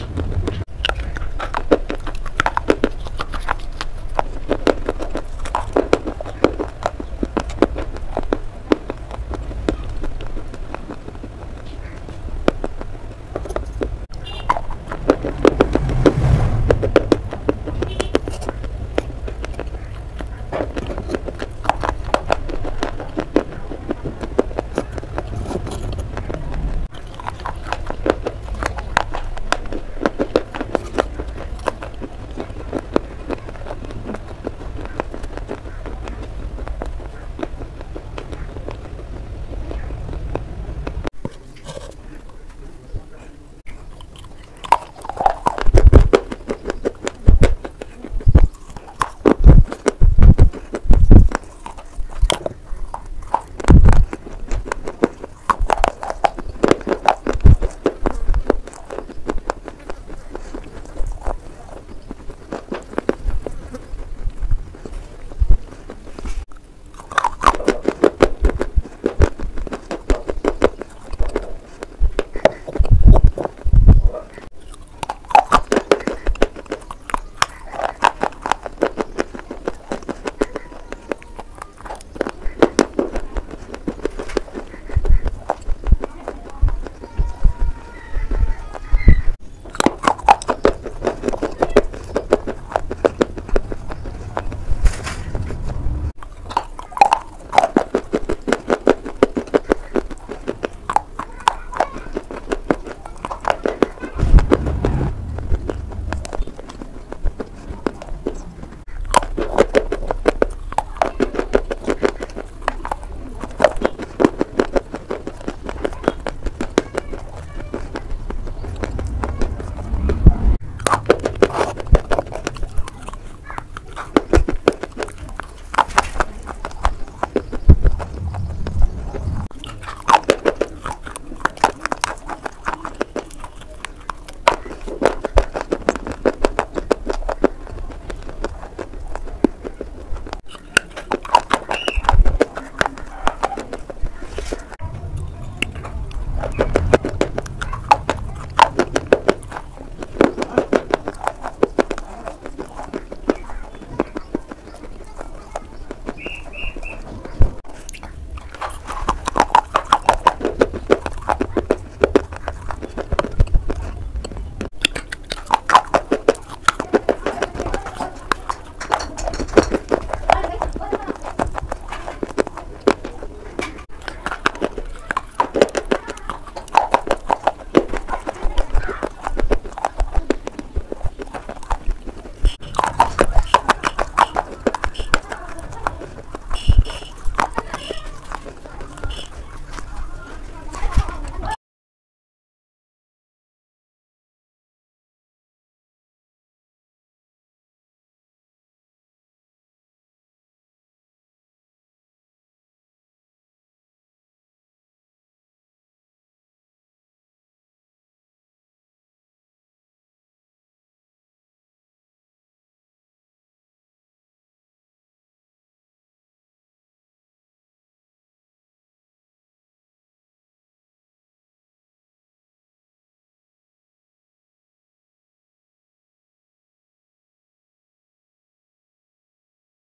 much.